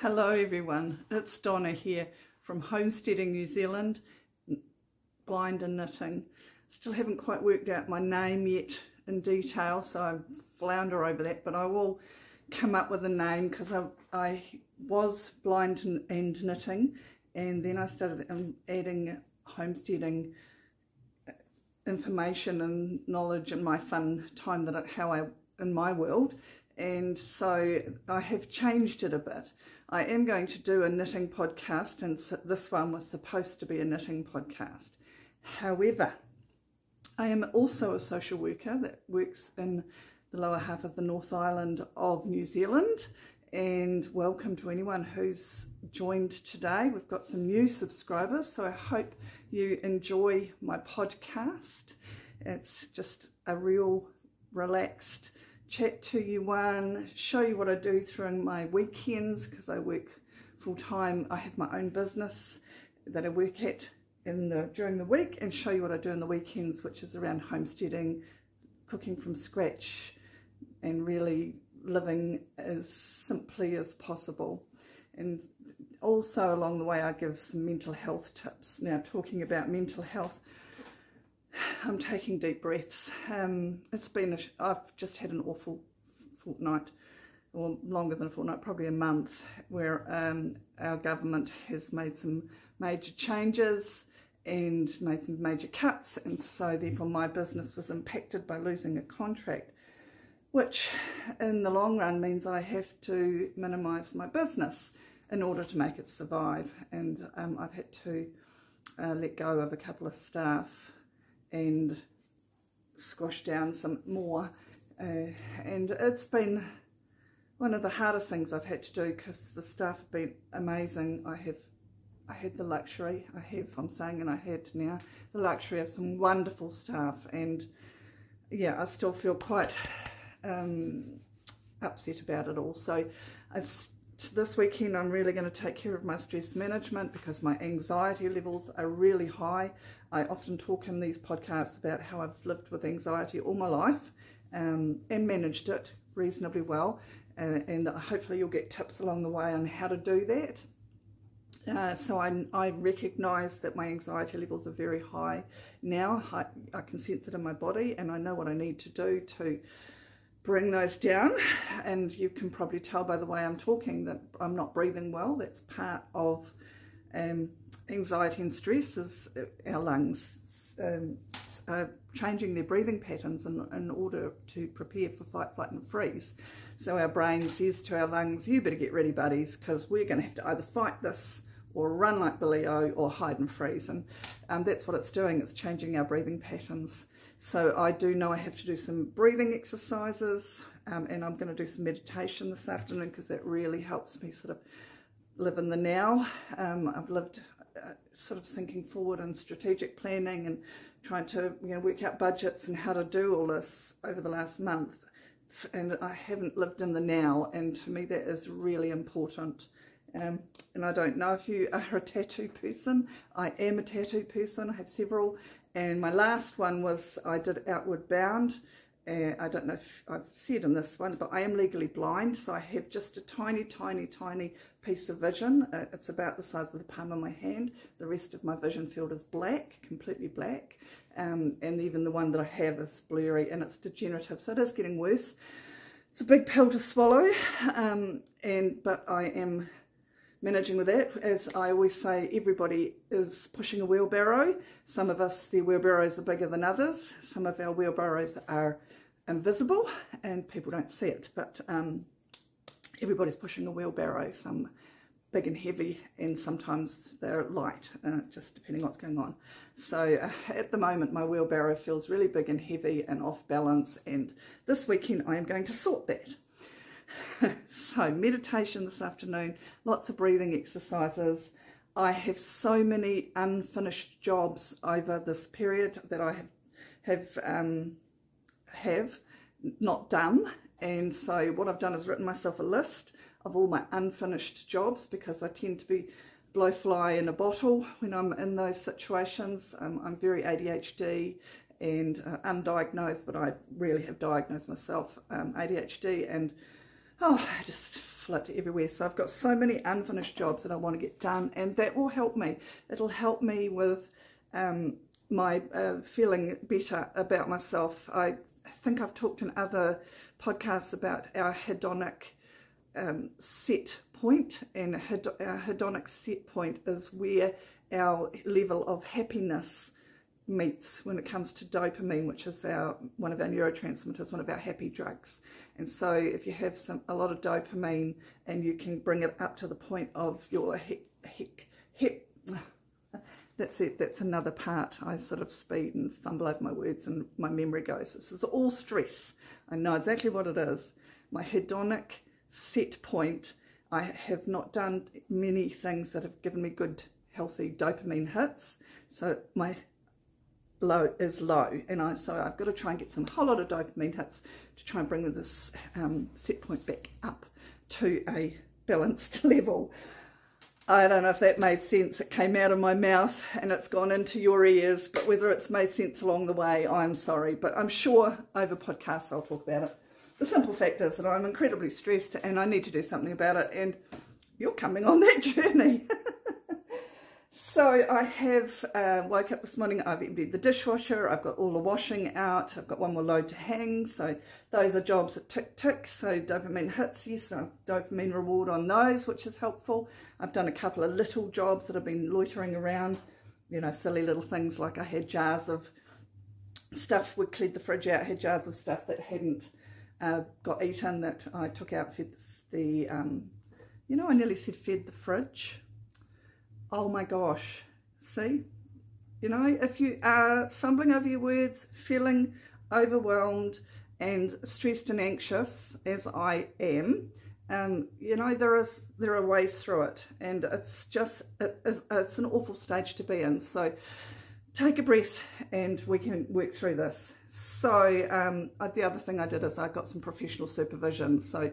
Hello everyone, it's Donna here from Homesteading New Zealand, Blind and Knitting. Still haven't quite worked out my name yet in detail, so I flounder over that, but I will come up with a name because I, I, was blind and knitting and then I started um, adding homesteading uh, information and knowledge in my fun time that I, how I in my world and so I have changed it a bit. I am going to do a knitting podcast and this one was supposed to be a knitting podcast. However, I am also a social worker that works in the lower half of the North Island of New Zealand and welcome to anyone who's joined today. We've got some new subscribers so I hope you enjoy my podcast. It's just a real relaxed chat to you one, show you what I do through my weekends because I work full time. I have my own business that I work at in the during the week and show you what I do in the weekends, which is around homesteading, cooking from scratch, and really living as simply as possible. And also along the way, I give some mental health tips. Now, talking about mental health, I'm taking deep breaths. Um, it's been, a, I've just had an awful fortnight, or longer than a fortnight, probably a month, where um, our government has made some major changes and made some major cuts, and so therefore my business was impacted by losing a contract, which in the long run means I have to minimise my business in order to make it survive, and um, I've had to uh, let go of a couple of staff and squash down some more uh, and it's been one of the hardest things I've had to do because the staff have been amazing. I have I had the luxury, I have, I'm saying and I had now, the luxury of some wonderful staff and yeah, I still feel quite um, upset about it all. So I this weekend I'm really going to take care of my stress management because my anxiety levels are really high. I often talk in these podcasts about how I've lived with anxiety all my life um, and managed it reasonably well uh, and hopefully you'll get tips along the way on how to do that. Uh, so I, I recognise that my anxiety levels are very high now. I, I can sense it in my body and I know what I need to do to bring those down and you can probably tell by the way I'm talking that I'm not breathing well. That's part of um, anxiety and stress is uh, our lungs um, are changing their breathing patterns in, in order to prepare for fight, flight and freeze. So our brain says to our lungs you better get ready buddies because we're going to have to either fight this or run like Billy O or hide and freeze. And um, that's what it's doing. It's changing our breathing patterns so I do know I have to do some breathing exercises um, and I'm going to do some meditation this afternoon because that really helps me sort of live in the now. Um, I've lived uh, sort of thinking forward and strategic planning and trying to you know work out budgets and how to do all this over the last month and I haven't lived in the now and to me that is really important. Um, and I don't know if you are a tattoo person. I am a tattoo person. I have several and my last one was I did Outward Bound. Uh, I don't know if I've said in this one, but I am legally blind, so I have just a tiny, tiny, tiny piece of vision. Uh, it's about the size of the palm of my hand. The rest of my vision field is black, completely black, um, and even the one that I have is blurry, and it's degenerative, so it is getting worse. It's a big pill to swallow, um, and but I am managing with that. As I always say, everybody is pushing a wheelbarrow. Some of us, their wheelbarrows are bigger than others. Some of our wheelbarrows are invisible and people don't see it, but um, everybody's pushing a wheelbarrow, some big and heavy and sometimes they're light, uh, just depending what's going on. So uh, at the moment my wheelbarrow feels really big and heavy and off balance and this weekend I am going to sort that. so meditation this afternoon, lots of breathing exercises. I have so many unfinished jobs over this period that I have have um, have not done. And so what I've done is written myself a list of all my unfinished jobs because I tend to be blowfly in a bottle when I'm in those situations. Um, I'm very ADHD and uh, undiagnosed, but I really have diagnosed myself um, ADHD and oh, I just flit everywhere. So I've got so many unfinished jobs that I want to get done and that will help me. It'll help me with um, my uh, feeling better about myself. I think I've talked in other podcasts about our hedonic um, set point and our hedonic set point is where our level of happiness meets when it comes to dopamine, which is our one of our neurotransmitters, one of our happy drugs. And so if you have some a lot of dopamine and you can bring it up to the point of your heck, heck, that's it, that's another part. I sort of speed and fumble over my words and my memory goes. This is all stress. I know exactly what it is. My hedonic set point, I have not done many things that have given me good healthy dopamine hits. So my low is low and I so I've got to try and get some whole lot of dopamine hits to try and bring this um, set point back up to a balanced level. I don't know if that made sense. It came out of my mouth and it's gone into your ears, but whether it's made sense along the way, I'm sorry. But I'm sure over podcasts I'll talk about it. The simple fact is that I'm incredibly stressed and I need to do something about it and you're coming on that journey. So I have uh, woke up this morning, I've emptied the dishwasher, I've got all the washing out, I've got one more load to hang, so those are jobs that tick tick, so dopamine hits, yes, so dopamine reward on those, which is helpful. I've done a couple of little jobs that have been loitering around, you know, silly little things like I had jars of stuff, we cleared the fridge out, had jars of stuff that hadn't uh, got eaten that I took out, fed the, the um, you know, I nearly said fed the fridge, oh my gosh, see? You know, if you are fumbling over your words, feeling overwhelmed and stressed and anxious, as I am, um, you know, there is there are ways through it, and it's just it, it's, an awful stage to be in. So take a breath, and we can work through this. So um, the other thing I did is I got some professional supervision. So,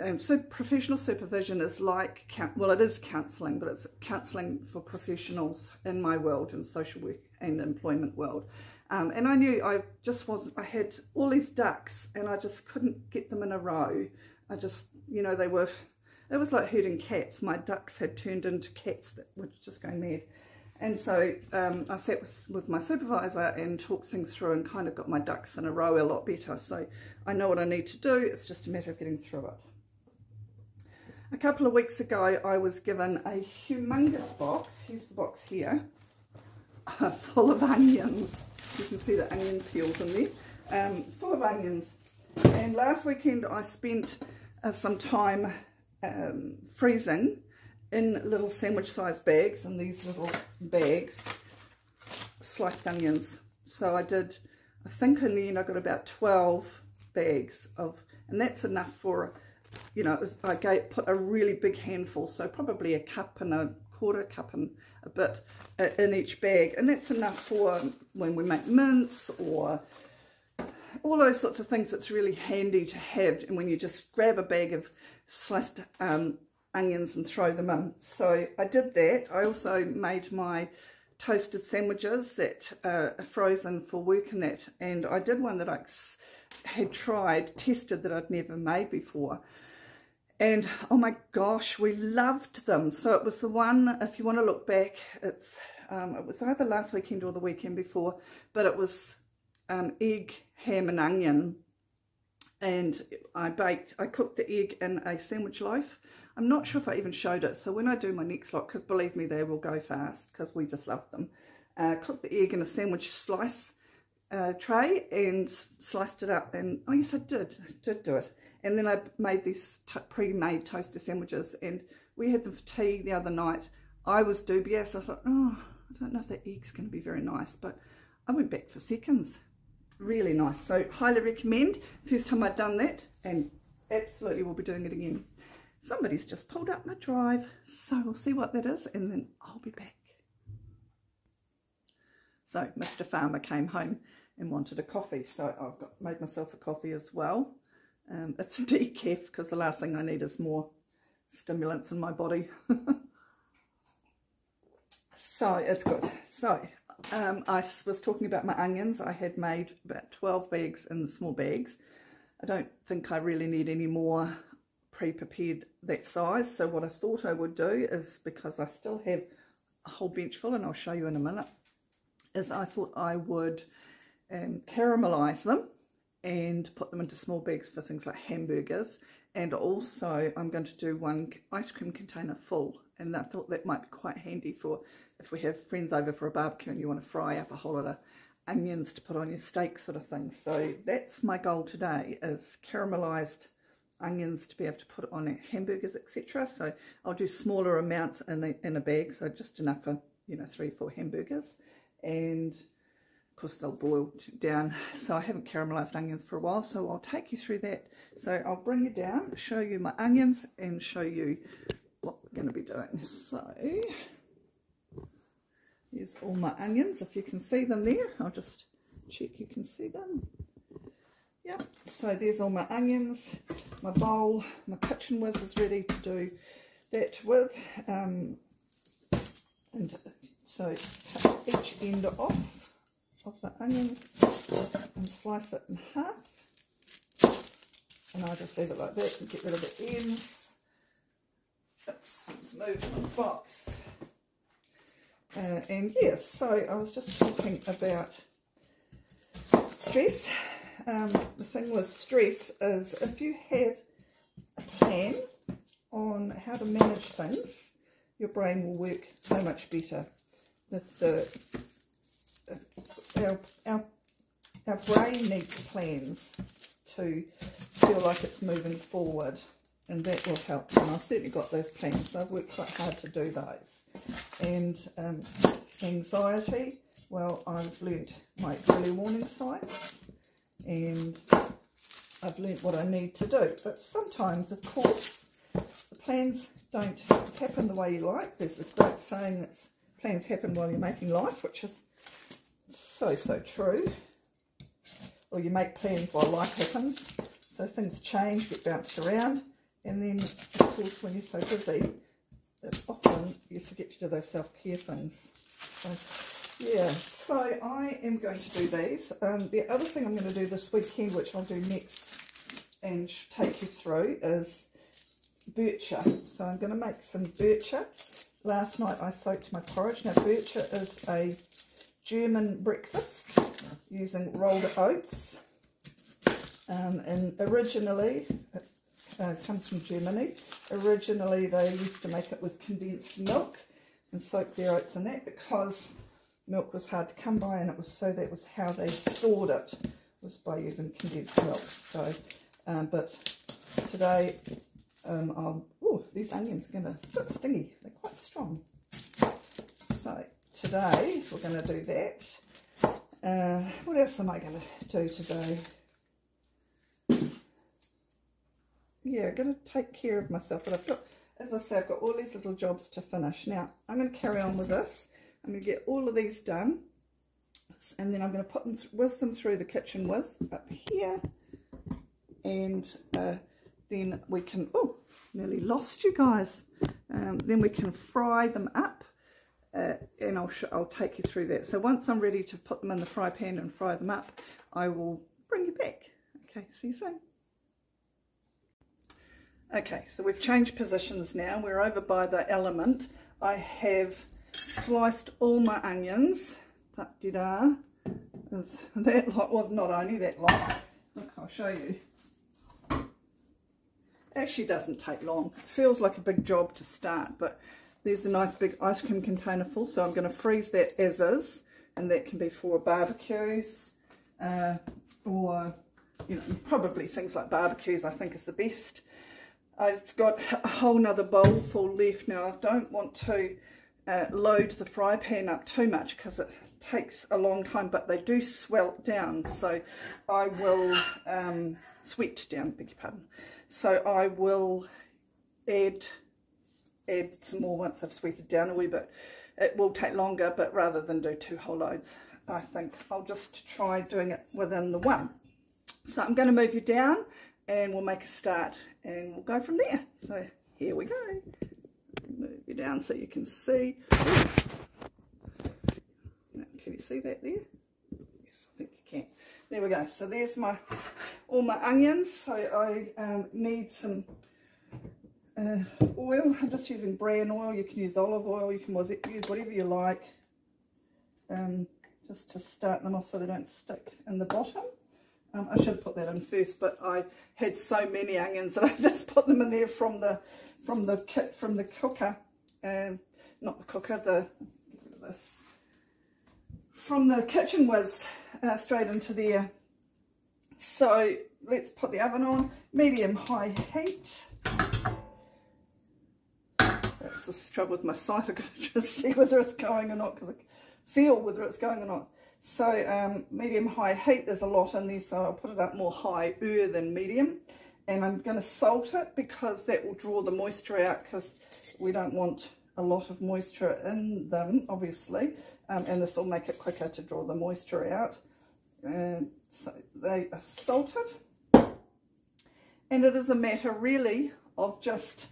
um, so professional supervision is like, well, it is counselling, but it's counselling for professionals in my world, in social work and employment world. Um, and I knew I just wasn't, I had all these ducks and I just couldn't get them in a row. I just, you know, they were, it was like herding cats. My ducks had turned into cats that were just going mad. And so um, I sat with, with my supervisor and talked things through and kind of got my ducks in a row a lot better. So I know what I need to do. It's just a matter of getting through it. A couple of weeks ago, I was given a humongous box. Here's the box here, uh, full of onions. You can see the onion peels in there, um, full of onions. And last weekend, I spent uh, some time um, freezing in little sandwich sized bags in these little bags sliced onions so I did I think in the end I got about 12 bags of and that's enough for you know was, I gave, put a really big handful so probably a cup and a quarter cup and a bit uh, in each bag and that's enough for when we make mince or all those sorts of things that's really handy to have and when you just grab a bag of sliced um, onions and throw them in. So I did that. I also made my toasted sandwiches that are frozen for work and that. And I did one that I had tried, tested that I'd never made before. And oh my gosh, we loved them. So it was the one, if you want to look back, it's um, it was either last weekend or the weekend before, but it was um, egg, ham and onion. And I baked, I cooked the egg in a sandwich loaf I'm not sure if I even showed it. So when I do my next lot, because believe me, they will go fast because we just love them. Uh, cooked the egg in a sandwich slice uh, tray and sliced it up. And oh yes, I did, I did do it. And then I made these pre-made toaster sandwiches and we had them for tea the other night. I was dubious. I thought, oh, I don't know if that egg's going to be very nice, but I went back for seconds. Really nice. So highly recommend. First time I'd done that and absolutely will be doing it again somebody's just pulled up my drive so we'll see what that is and then I'll be back so Mr Farmer came home and wanted a coffee. So I've got made myself a coffee as well. Um, it's decaf because the last thing I need is more stimulants in my body. So it's good. So um, I was talking about my onions. I had made about 12 bags in small bags. I don't think I really need any more pre-prepared that size. So what I thought I would do is, because I still have a whole bench full, and I'll show you in a minute, is I thought I would um, caramelize them and put them into small bags for things like hamburgers. And also I'm going to do one ice cream container full. And I thought that might be quite handy for if we have friends over for a barbecue and you want to fry up a whole lot of onions to put on your steak sort of thing. So that's my goal today is caramelized onions to be able to put on hamburgers, etc. So I'll do smaller amounts in a, in a bag, so just enough for, you know, three, four hamburgers. And course they'll boil down. So I haven't caramelized onions for a while, so I'll take you through that. So I'll bring you down, show you my onions and show you what we're going to be doing. So Here's all my onions, if you can see them there. I'll just check you can see them. Yep, so there's all my onions, my bowl, my kitchen whiz is ready to do that with. Um, and so cut each end off of the onions and slice it in half. And I'll just leave it like that and get rid of the ends. Oops, let's move the box. Uh, and yes, so I was just talking about stress. Um, the thing with stress is if you have a plan on how to manage things, your brain will work so much better. The, the, our, our, our brain needs plans to feel like it's moving forward and that will help. And I've certainly got those plans, I've worked quite hard to do those and um, anxiety. Well, I've learnt my early warning signs and I've learnt what I need to do. But sometimes, of course, the plans don't happen the way you like. There's a great saying that plans happen while you're making life, which is so, so true. Or you make plans while life happens. So things change, get bounced around. And then, of course, when you're so busy, often you forget to do those self-care things. So, yeah, so I am going to do these. Um, the other thing I'm going to do this weekend, which I'll do next and take you through, is bircher. So I'm going to make some bircher. Last night I soaked my porridge. Now bircher is a German breakfast using rolled oats. Um, and originally, uh, comes from Germany. Originally, they used to make it with condensed milk and soak their oats in that because milk was hard to come by and it was so that was how they stored it was by using condensed milk. So, um, but today, um, oh, these onions are going to, a bit stingy, they're quite strong. So today, we're going to do that. Uh, what else am I going to do today? yeah, going to take care of myself. But I've got, as I say, I've got all these little jobs to finish. Now, I'm going to carry on with this. I'm going to get all of these done. And then I'm going to put them, whiz them through the kitchen whiz up here. And uh, then we can, oh, nearly lost you guys. Um, then we can fry them up. Uh, and I'll, I'll take you through that. So once I'm ready to put them in the fry pan and fry them up, I will bring you back. Okay, see you soon. Okay, so we've changed positions now. We're over by the element. I have sliced all my onions. Da -da -da. That lot, well, not only that lot. Look, I'll show you. Actually doesn't take long. Feels like a big job to start, but there's a nice big ice cream container full, so I'm going to freeze that as is, and that can be for barbecues, uh, or, you know, probably things like barbecues I think is the best. I've got a whole nother bowl full left now. I don't want to uh, load the fry pan up too much because it takes a long time, but they do swell down. So I will um, sweat down, beg your pardon. So I will add add some more once I've sweated down a wee bit. It will take longer, but rather than do two whole loads, I think I'll just try doing it within the one. So I'm going to move you down and we'll make a start and we'll go from there. So here we go. Move you down so you can see. Can you see that there? Yes, I think you can. There we go. So there's my all my onions. So I um, need some uh, oil. I'm just using bran oil. You can use olive oil. You can use whatever you like. Um, just to start them off so they don't stick in the bottom. Um, I should put that in first, but I had so many onions that I just put them in there from the from the kit from the cooker, um, not the cooker, the this from the kitchen was uh, straight into there. So let's put the oven on medium high heat. That's the trouble with my sight. I've got to just see whether it's going or not because I feel whether it's going or not. So um, medium high heat, there's a lot in there, so I'll put it up more higher than medium. And I'm going to salt it because that will draw the moisture out because we don't want a lot of moisture in them, obviously. Um, and this will make it quicker to draw the moisture out. And so they are salted. And it is a matter really of just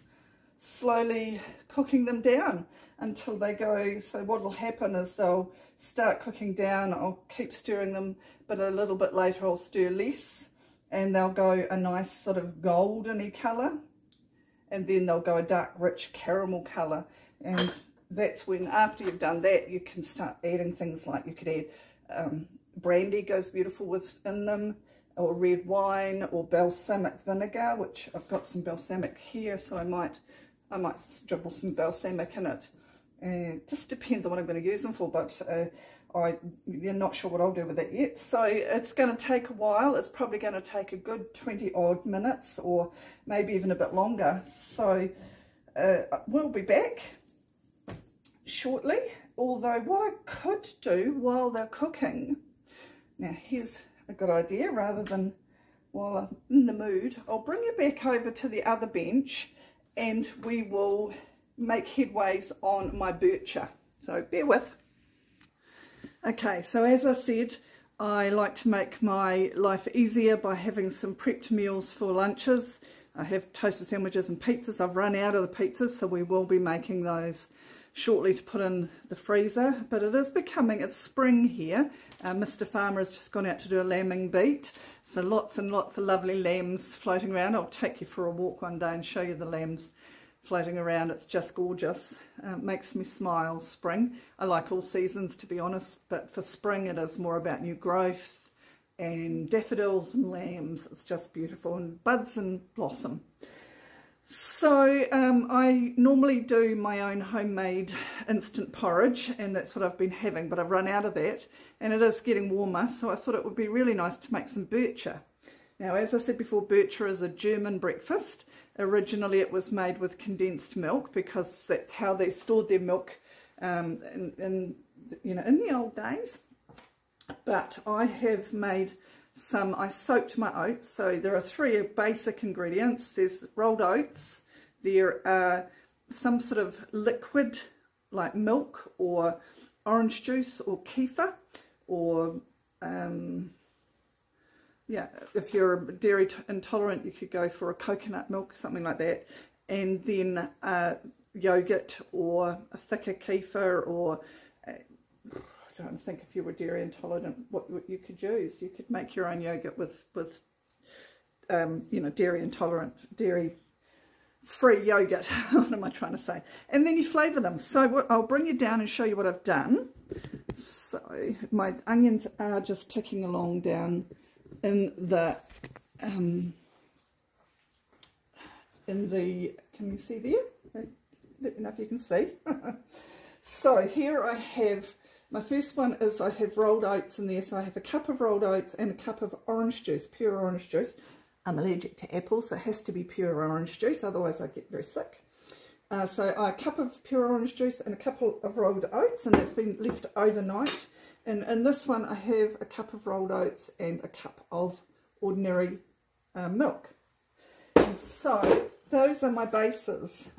slowly cooking them down until they go. So what will happen is they'll start cooking down. I'll keep stirring them, but a little bit later I'll stir less and they'll go a nice sort of goldeny colour and then they'll go a dark rich caramel colour and that's when after you've done that you can start adding things like you could add um, brandy goes beautiful within them or red wine or balsamic vinegar which I've got some balsamic here so I might I might dribble some balsamic in it uh, just depends on what I'm going to use them for, but uh, I, you're not sure what I'll do with it yet. So it's going to take a while. It's probably going to take a good 20 odd minutes or maybe even a bit longer. So uh, we'll be back shortly. Although what I could do while they're cooking, now here's a good idea rather than while I'm in the mood, I'll bring you back over to the other bench and we will make headways on my bircher. So bear with. Okay, so as I said, I like to make my life easier by having some prepped meals for lunches. I have toasted sandwiches and pizzas. I've run out of the pizzas, so we will be making those shortly to put in the freezer. But it is becoming, it's spring here. Uh, Mr. Farmer has just gone out to do a lambing beat. So lots and lots of lovely lambs floating around. I'll take you for a walk one day and show you the lambs floating around. It's just gorgeous. Uh, makes me smile, spring. I like all seasons, to be honest, but for spring it is more about new growth and daffodils and lambs. It's just beautiful, and buds and blossom. So um, I normally do my own homemade instant porridge, and that's what I've been having, but I've run out of that, and it is getting warmer, so I thought it would be really nice to make some bircher. Now, as I said before, bircher is a German breakfast, Originally it was made with condensed milk because that's how they stored their milk um, in, in, you know, in the old days. But I have made some, I soaked my oats. So there are three basic ingredients. There's rolled oats. There are some sort of liquid like milk or orange juice or kefir or um, yeah, if you're dairy intolerant, you could go for a coconut milk, something like that. And then uh, yogurt or a thicker kefir or, uh, I don't think if you were dairy intolerant, what, what, you could use. You could make your own yogurt with, with um, you know, dairy intolerant, dairy free yogurt. what am I trying to say? And then you flavour them. So what, I'll bring you down and show you what I've done. So my onions are just ticking along down in the um, in the can you see there let me know if you can see so here I have my first one is I have rolled oats in there so I have a cup of rolled oats and a cup of orange juice pure orange juice I'm allergic to apples so it has to be pure orange juice otherwise I get very sick uh, so a cup of pure orange juice and a couple of rolled oats and that's been left overnight and in this one I have a cup of rolled oats and a cup of ordinary uh, milk. And so those are my bases.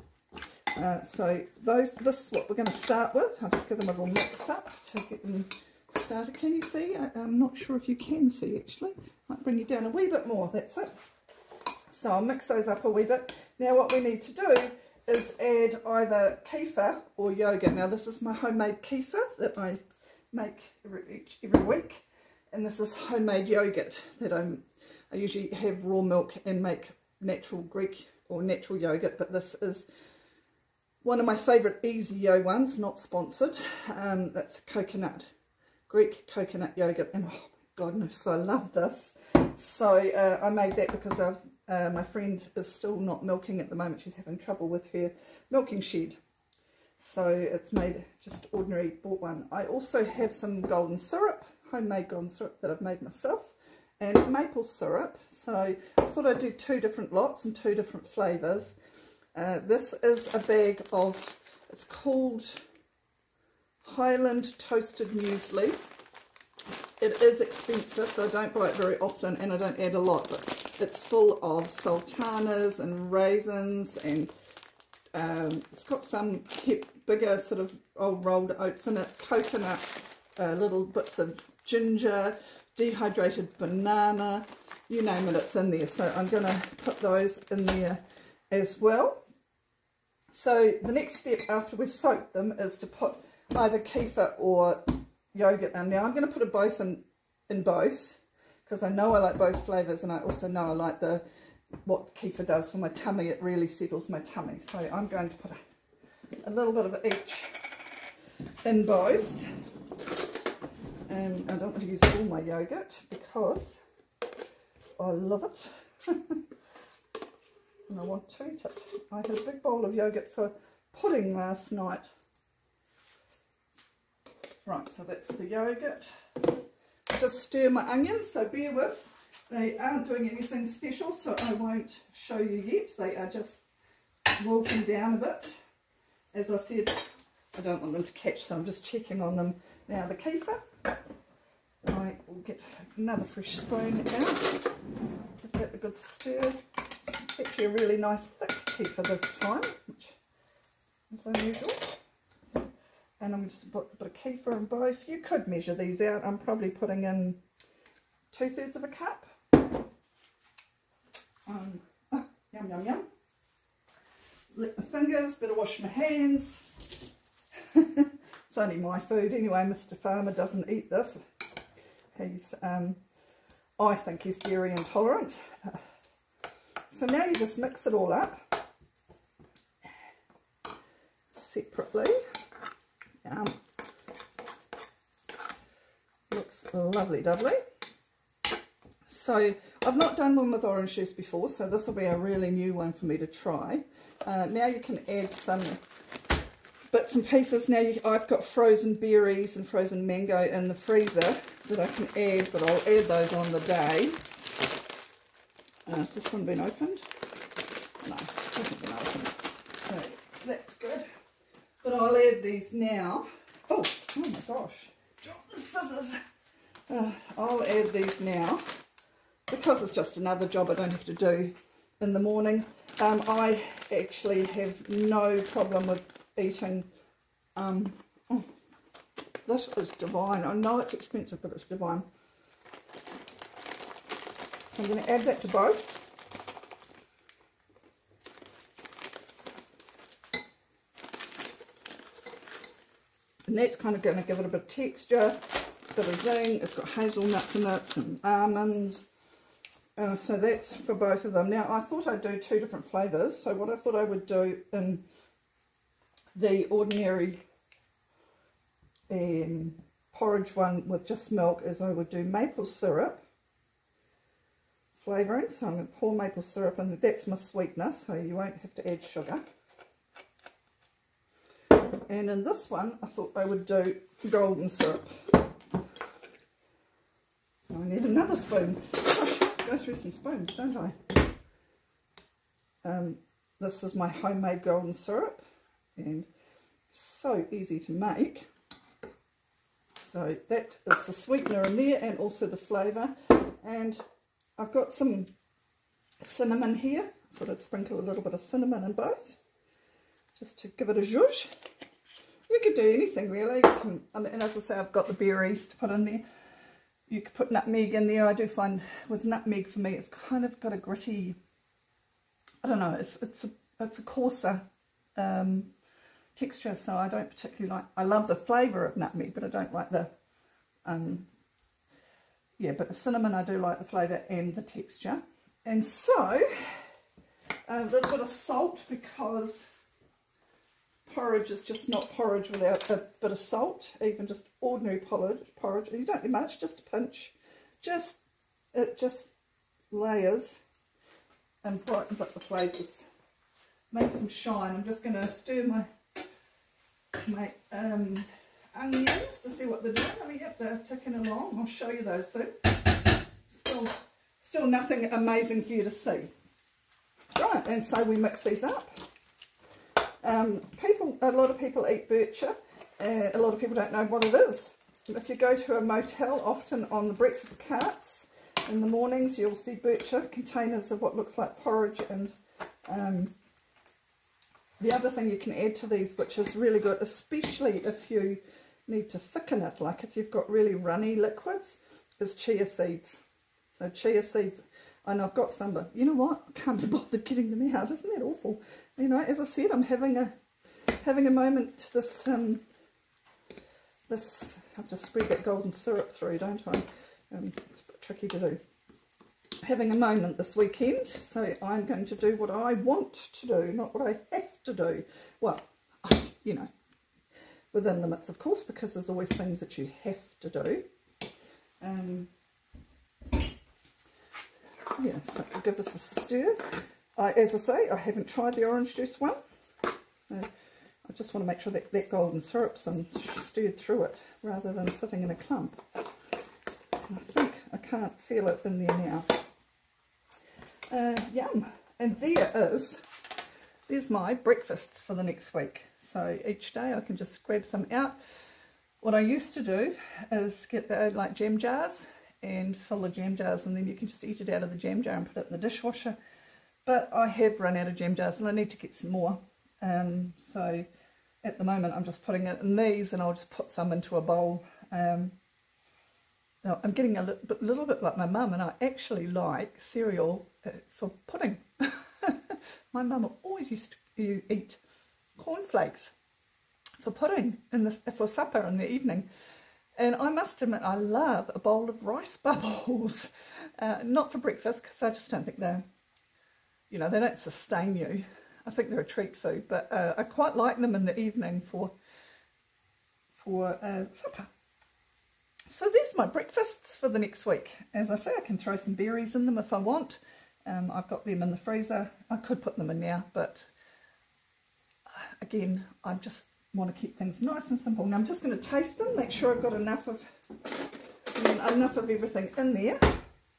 Uh, so those, this is what we're going to start with. I'll just give them a little mix up to get them started. Can you see? I, am not sure if you can see actually. Might bring you down a wee bit more. That's it. So I'll mix those up a wee bit. Now what we need to do is add either kefir or yogurt. Now this is my homemade kefir that I make every, every week. And this is homemade yogurt that I'm, I usually have raw milk and make natural Greek or natural yogurt, but this is one of my favourite EasiYo ones, not sponsored. Um, that's coconut, Greek coconut yogurt, and oh my goodness, I love this. So uh, I made that because I've, uh, my friend is still not milking at the moment. She's having trouble with her milking shed. So it's made just ordinary bought one. I also have some golden syrup, homemade golden syrup that I've made myself, and maple syrup. So I thought I'd do two different lots and two different flavours. Uh, this is a bag of, it's called Highland Toasted Muesli. It is expensive, so I don't buy it very often and I don't add a lot, but it's full of sultanas and raisins and um, it's got some bigger sort of old rolled oats in it, coconut, uh, little bits of ginger, dehydrated banana, you name it, it's in there. So I'm going to put those in there as well. So the next step after we've soaked them is to put either kefir or yogurt in. Now I'm going to put a both in, in both because I know I like both flavours and I also know I like the what kefir does for my tummy. It really settles my tummy. So I'm going to put a, a little bit of each in both. And I don't want to use all my yogurt because I love it. and I want to eat it. I had a big bowl of yogurt for pudding last night. Right, so that's the yogurt. Just stir my onions, so bear with. They aren't doing anything special, so I won't show you yet. They are just wilting down a bit. As I said, I don't want them to catch, so I'm just checking on them. Now the kefir, I will get another fresh spoon out. Give that a good stir actually a really nice thick kefir this time, which is unusual. And I'm just put a bit of kefir in both. You could measure these out. I'm probably putting in two thirds of a cup. Um, oh, yum, yum, yum. Lick my fingers, better wash my hands. it's only my food anyway. Mr. Farmer doesn't eat this. He's, um, I think he's dairy intolerant. So now you just mix it all up separately. Um, looks lovely, lovely. So I've not done one with orange juice before, so this will be a really new one for me to try. Uh, now you can add some bits and pieces. Now you, I've got frozen berries and frozen mango in the freezer that I can add, but I'll add those on the day. Uh, has this one been opened? No, it hasn't been opened. So that's good. But I'll add these now. Oh, oh my gosh. Drop the scissors. Uh, I'll add these now because it's just another job I don't have to do in the morning. Um, I actually have no problem with eating. Um, oh, this is divine. I know it's expensive, but it's divine. I'm going to add that to both. And that's kind of going to give it a bit of texture, a bit of zing. It's got hazelnuts in it, some almonds. Uh, so that's for both of them. Now, I thought I'd do two different flavours. So what I thought I would do in the ordinary um, porridge one with just milk is I would do maple syrup flavouring. So I'm going to pour maple syrup and that's my sweetness, so you won't have to add sugar. And in this one, I thought I would do golden syrup. I need another spoon. Go through some spoons, don't I? Um, this is my homemade golden syrup and so easy to make. So that is the sweetener in there and also the flavour. And I've got some cinnamon here. So I'd sprinkle a little bit of cinnamon in both, just to give it a zhuzh. You could do anything really. Can, and as I say, I've got the berries to put in there. You could put nutmeg in there. I do find with nutmeg for me, it's kind of got a gritty. I don't know. It's it's a it's a coarser um, texture, so I don't particularly like. I love the flavour of nutmeg, but I don't like the um, yeah, but the cinnamon, I do like the flavour and the texture. And so, A little bit of salt because porridge is just not porridge without a bit of salt, even just ordinary porridge. porridge. You don't need much, just a pinch. Just It just layers and brightens up the flavours. Makes them shine. I'm just going to stir my my um, onions to see what they're doing. I mean, yep, they're ticking along. I'll show you those soon. Still, still nothing amazing for you to see. Right, and so we mix these up. Um, people, a lot of people eat bircher. Uh, a lot of people don't know what it is. If you go to a motel, often on the breakfast carts in the mornings, you'll see bircher containers of what looks like porridge and um, the other thing you can add to these, which is really good, especially if you need to thicken it, like if you've got really runny liquids, is chia seeds. So chia seeds, and I've got some, but you know what? I can't be bothered getting them out. Isn't that awful? You know, as I said, I'm having a having a moment. This um, this I have just spread that golden syrup through, don't I? Um, it's a bit tricky to do having a moment this weekend, so I'm going to do what I want to do, not what I have to do. Well, you know, within limits, of course, because there's always things that you have to do. Um, yeah, so I'll give this a stir. I, as I say, I haven't tried the orange juice one, so I just want to make sure that that golden syrup's stirred through it rather than sitting in a clump. I think I can't feel it in there now. Uh, yum. And there is, there's my breakfasts for the next week. So each day I can just grab some out. What I used to do is get the like jam jars and fill the jam jars and then you can just eat it out of the jam jar and put it in the dishwasher. But I have run out of jam jars and I need to get some more. Um, so at the moment I'm just putting it in these and I'll just put some into a bowl. Um, now, I'm getting a little bit, little bit like my mum and I actually like cereal uh, for pudding. my mum always used to eat cornflakes for pudding in the, for supper in the evening. And I must admit, I love a bowl of rice bubbles. Uh, not for breakfast, because I just don't think they're, you know, they don't sustain you. I think they're a treat food, but uh, I quite like them in the evening for for uh, supper. So there's my breakfasts for the next week. As I say, I can throw some berries in them if I want. Um, I've got them in the freezer. I could put them in now, but again, I just want to keep things nice and simple. Now I'm just going to taste them, make sure I've got enough of enough of everything in there.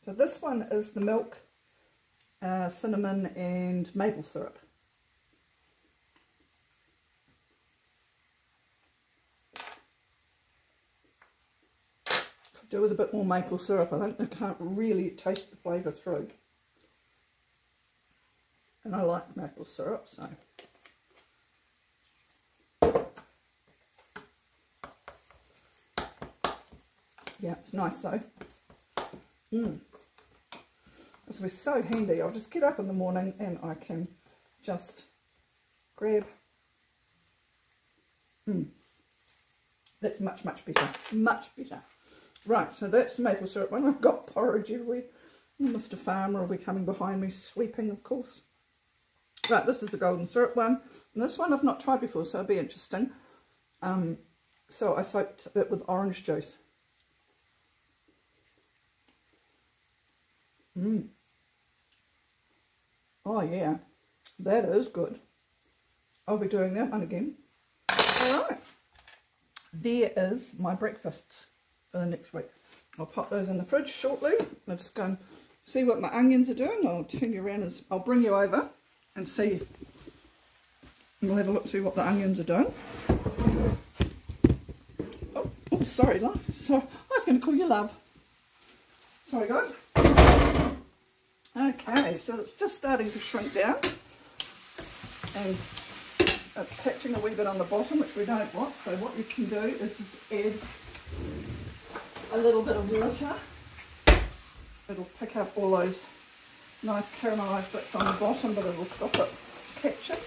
So this one is the milk, uh, cinnamon and maple syrup. do with a bit more maple syrup. I think I can't really taste the flavour through. And I like maple syrup, so. Yeah, it's nice though. Mmm. This will be so handy. I'll just get up in the morning and I can just grab. Mmm. That's much, much better. Much better. Right, so that's the maple syrup one. I've got porridge everywhere. Mr. Farmer will be coming behind me, sweeping, of course. Right, this is the golden syrup one. And this one I've not tried before, so it'll be interesting. Um, so I soaked it with orange juice. Mmm. Oh, yeah. That is good. I'll be doing that one again. All right. There is my breakfasts for the next week. I'll pop those in the fridge shortly. I'll just go and see what my onions are doing. I'll turn you around and I'll bring you over and see. We'll have a look see what the onions are doing. Oh, oh sorry, love. Sorry, I was going to call you love. Sorry, guys. Okay, so it's just starting to shrink down. And uh, it's catching a wee bit on the bottom, which we don't want. So what you can do is just add a little bit of water. It'll pick up all those nice caramelised bits on the bottom, but it'll stop it catching.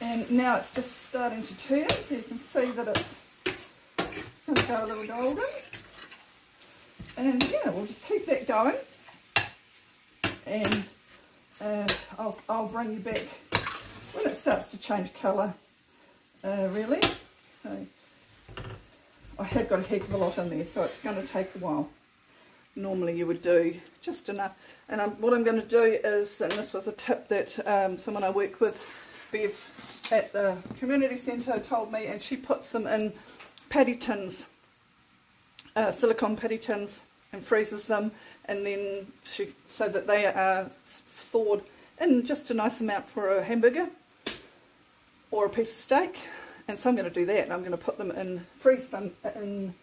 And now it's just starting to turn, so you can see that it's going to go a little golden. And yeah, we'll just keep that going. and uh, I'll, I'll bring you back when it starts to change colour, uh, really. So I have got a heck of a lot in there, so it's going to take a while. Normally you would do just enough. And I'm, what I'm going to do is, and this was a tip that um, someone I work with, Bev, at the community centre told me, and she puts them in patty tins, uh, silicone patty tins, and freezes them, and then she, so that they are thawed in just a nice amount for a hamburger or a piece of steak. And so I'm going to do that. I'm going to put them in, freeze them in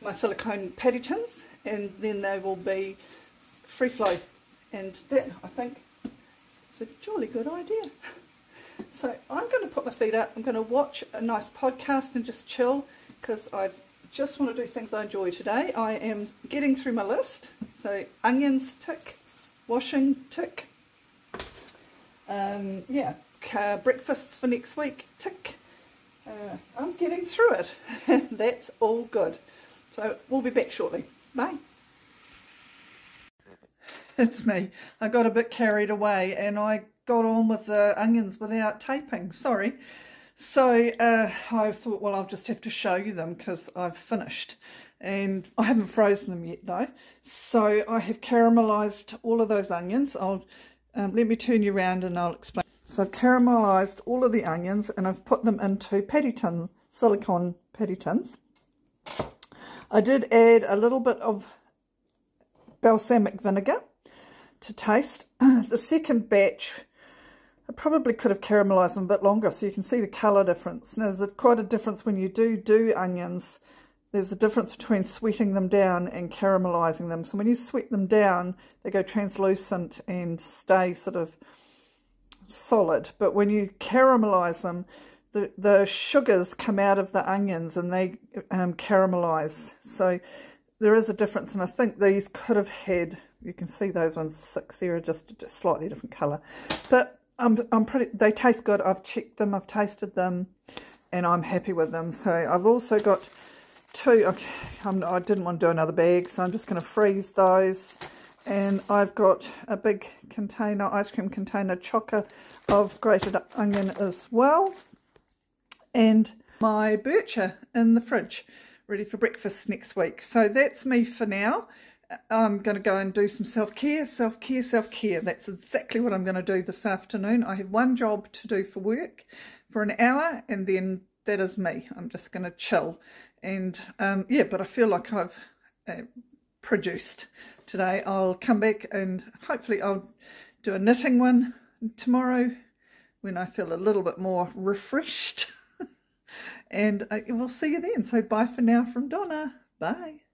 my silicone patty tins, and then they will be free flow. And that, I think, is a jolly good idea. So I'm going to put my feet up. I'm going to watch a nice podcast and just chill because I just want to do things I enjoy today. I am getting through my list. So onions, tick. Washing, tick. Um, yeah, uh, breakfasts for next week, tick. Uh, I'm getting through it. That's all good. So we'll be back shortly. Bye. It's me. I got a bit carried away and I got on with the onions without taping. Sorry. So uh, I thought, well, I'll just have to show you them because I've finished. And I haven't frozen them yet though. So I have caramelized all of those onions. I'll um, Let me turn you around and I'll explain. So I've caramelized all of the onions and I've put them into patty tins, silicone patty tins. I did add a little bit of balsamic vinegar to taste. the second batch, I probably could have caramelized them a bit longer so you can see the colour difference. Now, there's a, quite a difference when you do do onions. There's a difference between sweating them down and caramelizing them. So when you sweat them down, they go translucent and stay sort of solid. But when you caramelize them, the, the sugars come out of the onions and they um, caramelize. So there is a difference. And I think these could have had you can see those ones six there are just a slightly different colour. But I'm, I'm pretty, they taste good. I've checked them, I've tasted them, and I'm happy with them. So I've also got two, okay, I'm, I didn't want to do another bag, so I'm just going to freeze those. And I've got a big container, ice cream container, chocker of grated onion as well. And my bircher in the fridge, ready for breakfast next week. So that's me for now. I'm going to go and do some self-care, self-care, self-care. That's exactly what I'm going to do this afternoon. I have one job to do for work for an hour and then that is me. I'm just going to chill. And um, yeah, but I feel like I've uh, produced today. I'll come back and hopefully I'll do a knitting one tomorrow when I feel a little bit more refreshed. and uh, we'll see you then. So bye for now from Donna. Bye.